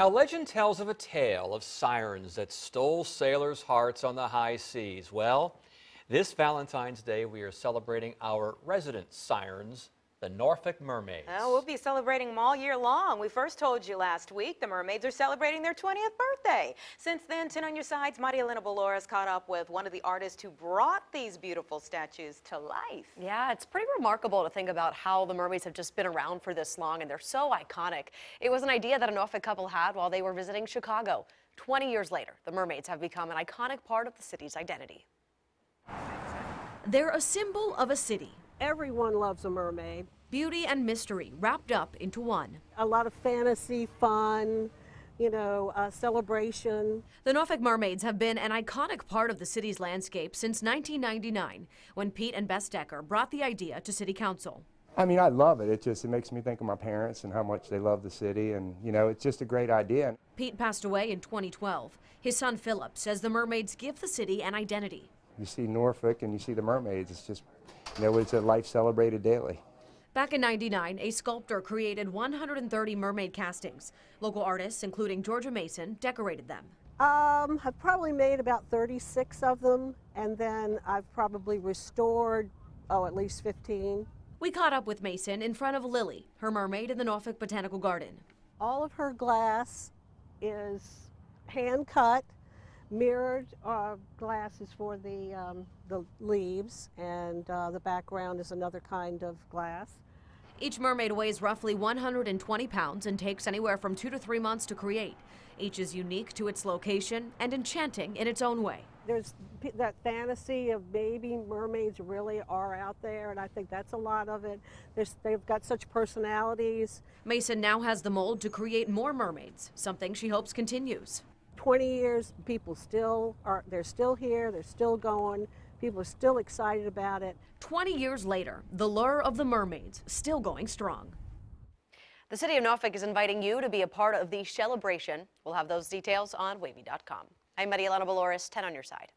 Now, legend tells of a tale of sirens that stole sailors' hearts on the high seas. Well, this Valentine's Day, we are celebrating our resident sirens, the Norfolk Mermaids. Well, we'll be celebrating them all year long. We first told you last week the mermaids are celebrating their 20th birthday. Since then, 10 on your sides, Marielena Balouris caught up with one of the artists who brought these beautiful statues to life. Yeah, it's pretty remarkable to think about how the mermaids have just been around for this long and they're so iconic. It was an idea that a Norfolk couple had while they were visiting Chicago. 20 years later, the mermaids have become an iconic part of the city's identity. They're a symbol of a city. Everyone loves a mermaid. Beauty and mystery wrapped up into one. A lot of fantasy, fun, you know, uh, celebration. The Norfolk Mermaids have been an iconic part of the city's landscape since 1999, when Pete and Bess Decker brought the idea to City Council. I mean, I love it. It just it makes me think of my parents and how much they love the city, and you know, it's just a great idea. Pete passed away in 2012. His son Philip says the mermaids give the city an identity. You see Norfolk and you see the mermaids. It's just, you know, it's a life celebrated daily. Back in 99, a sculptor created 130 mermaid castings. Local artists, including Georgia Mason, decorated them. Um, I've probably made about 36 of them, and then I've probably restored, oh, at least 15. We caught up with Mason in front of Lily, her mermaid in the Norfolk Botanical Garden. All of her glass is hand cut mirrored uh, glasses for the, um, the leaves, and uh, the background is another kind of glass. Each mermaid weighs roughly 120 pounds and takes anywhere from two to three months to create. Each is unique to its location and enchanting in its own way. There's that fantasy of maybe mermaids really are out there, and I think that's a lot of it. There's, they've got such personalities. Mason now has the mold to create more mermaids, something she hopes continues. 20 years, people still are, they're still here, they're still going, people are still excited about it. 20 years later, the lure of the mermaids still going strong. The City of Norfolk is inviting you to be a part of the celebration. We'll have those details on wavy.com. I'm Marielena Balouris, 10 on your side.